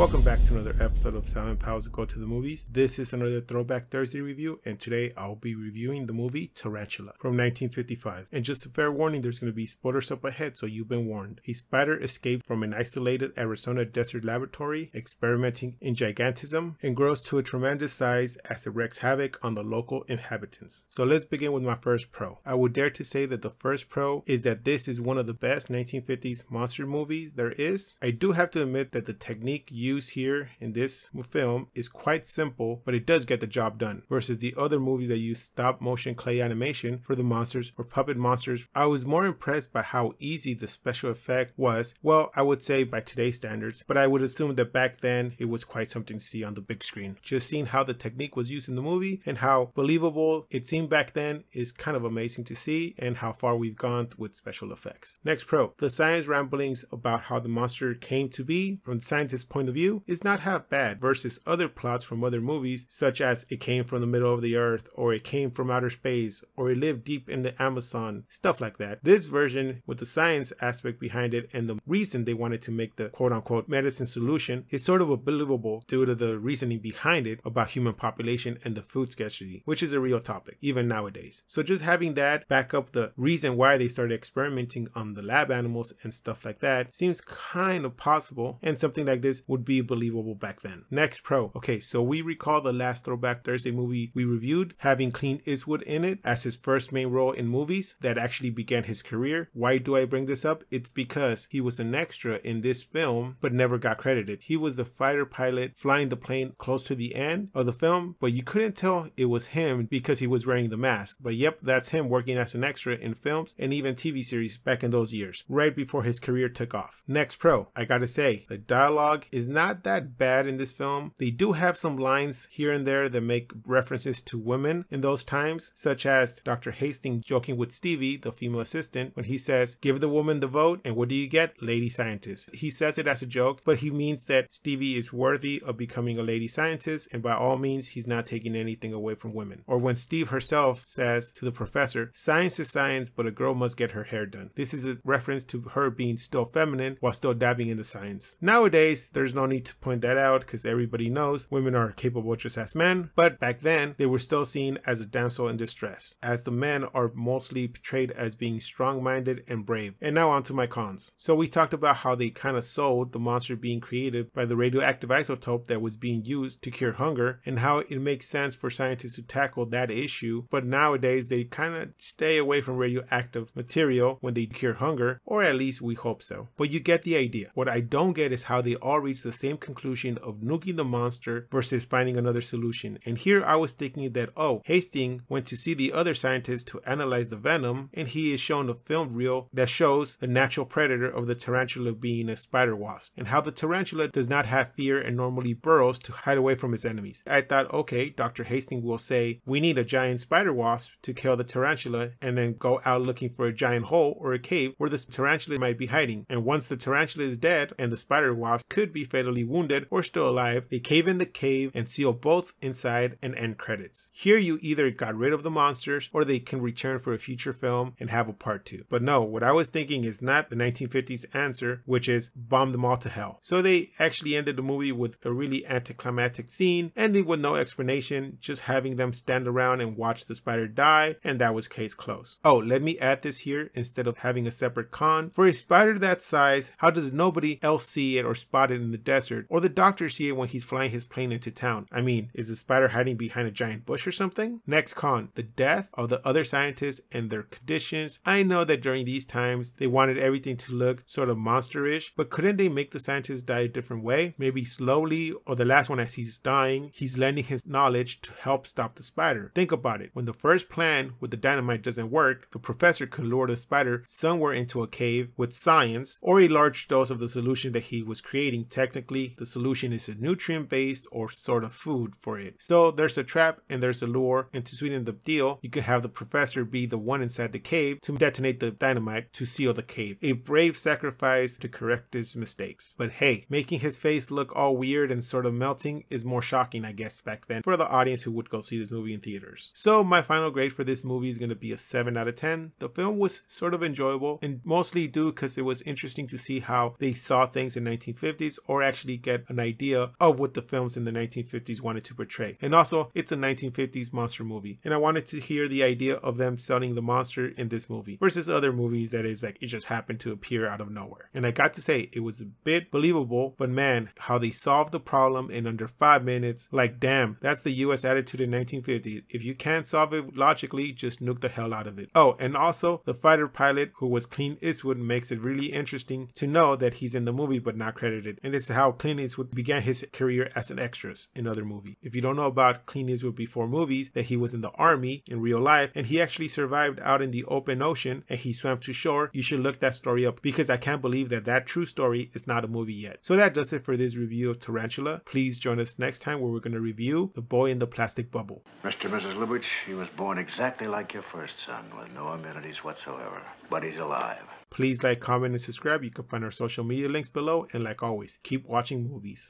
Welcome back to another episode of Sal and Pals Go to the Movies. This is another Throwback Thursday review, and today I'll be reviewing the movie Tarantula from 1955. And just a fair warning, there's going to be spoilers up ahead, so you've been warned. A spider escaped from an isolated Arizona desert laboratory, experimenting in gigantism, and grows to a tremendous size as it wreaks havoc on the local inhabitants. So let's begin with my first pro. I would dare to say that the first pro is that this is one of the best 1950s monster movies there is. I do have to admit that the technique used used here in this film is quite simple, but it does get the job done. Versus the other movies that use stop motion clay animation for the monsters or puppet monsters, I was more impressed by how easy the special effect was. Well, I would say by today's standards, but I would assume that back then it was quite something to see on the big screen. Just seeing how the technique was used in the movie and how believable it seemed back then is kind of amazing to see and how far we've gone with special effects. Next pro, the science ramblings about how the monster came to be from the scientist's point of view view is not half bad versus other plots from other movies, such as it came from the middle of the earth, or it came from outer space, or it lived deep in the Amazon, stuff like that. This version, with the science aspect behind it and the reason they wanted to make the quote unquote medicine solution, is sort of believable due to the reasoning behind it about human population and the food scarcity, which is a real topic, even nowadays. So just having that back up the reason why they started experimenting on the lab animals and stuff like that seems kind of possible, and something like this would be believable back then. Next pro. Okay, so we recall the last Throwback Thursday movie we reviewed having Clint Eastwood in it as his first main role in movies that actually began his career. Why do I bring this up? It's because he was an extra in this film but never got credited. He was the fighter pilot flying the plane close to the end of the film, but you couldn't tell it was him because he was wearing the mask. But yep, that's him working as an extra in films and even TV series back in those years, right before his career took off. Next pro. I gotta say, the dialogue is not not that bad in this film. They do have some lines here and there that make references to women in those times, such as Dr. Hastings joking with Stevie, the female assistant, when he says, Give the woman the vote, and what do you get? Lady scientist. He says it as a joke, but he means that Stevie is worthy of becoming a lady scientist, and by all means, he's not taking anything away from women. Or when Steve herself says to the professor, Science is science, but a girl must get her hair done. This is a reference to her being still feminine while still dabbing in the science. Nowadays, there's no need to point that out because everybody knows women are capable just as men, but back then they were still seen as a damsel in distress, as the men are mostly portrayed as being strong minded and brave. And now on to my cons. So we talked about how they kind of sold the monster being created by the radioactive isotope that was being used to cure hunger, and how it makes sense for scientists to tackle that issue, but nowadays they kind of stay away from radioactive material when they cure hunger, or at least we hope so. But you get the idea. What I don't get is how they all reach the same conclusion of nuking the monster versus finding another solution. And here I was thinking that, oh, Hastings went to see the other scientists to analyze the venom, and he is shown a film reel that shows the natural predator of the tarantula being a spider wasp, and how the tarantula does not have fear and normally burrows to hide away from its enemies. I thought, okay, Dr. Hastings will say, we need a giant spider wasp to kill the tarantula, and then go out looking for a giant hole or a cave where the tarantula might be hiding. And once the tarantula is dead and the spider wasp could be fatally wounded, or still alive, they cave in the cave and seal both inside and end credits. Here you either got rid of the monsters or they can return for a future film and have a part two. But no, what I was thinking is not the 1950s answer, which is bomb them all to hell. So they actually ended the movie with a really anticlimactic scene, ending with no explanation, just having them stand around and watch the spider die, and that was case closed. Oh, let me add this here instead of having a separate con. For a spider that size, how does nobody else see it or spot it in the desert or the doctor see it when he's flying his plane into town. I mean, is the spider hiding behind a giant bush or something? Next con, the death of the other scientists and their conditions. I know that during these times, they wanted everything to look sort of monsterish, but couldn't they make the scientists die a different way? Maybe slowly, or the last one as he's dying, he's lending his knowledge to help stop the spider. Think about it. When the first plan with the dynamite doesn't work, the professor could lure the spider somewhere into a cave with science or a large dose of the solution that he was creating. Technically, the solution is a nutrient based or sort of food for it. So there's a trap and there's a lure, and to sweeten the deal, you can have the professor be the one inside the cave to detonate the dynamite to seal the cave. A brave sacrifice to correct his mistakes. But hey, making his face look all weird and sort of melting is more shocking, I guess, back then for the audience who would go see this movie in theaters. So my final grade for this movie is going to be a 7 out of 10. The film was sort of enjoyable and mostly due because it was interesting to see how they saw things in 1950s or actually get an idea of what the films in the 1950s wanted to portray. And also, it's a 1950s monster movie, and I wanted to hear the idea of them selling the monster in this movie versus other movies that is like it just happened to appear out of nowhere. And I got to say, it was a bit believable, but man, how they solved the problem in under five minutes, like damn, that's the US attitude in 1950. If you can't solve it logically, just nuke the hell out of it. Oh, and also, the fighter pilot who was Clint Eastwood makes it really interesting to know that he's in the movie but not credited. And this is how Clint Eastwood began his career as an extras in other movies. If you don't know about Clint Eastwood before movies, that he was in the army in real life and he actually survived out in the open ocean and he swam to shore, you should look that story up because I can't believe that that true story is not a movie yet. So that does it for this review of Tarantula. Please join us next time where we're going to review The Boy in the Plastic Bubble. Mr. and Mrs. Lubitch, he was born exactly like your first son with no amenities whatsoever, but he's alive. Please like, comment, and subscribe. You can find our social media links below. And like always, keep watching movies.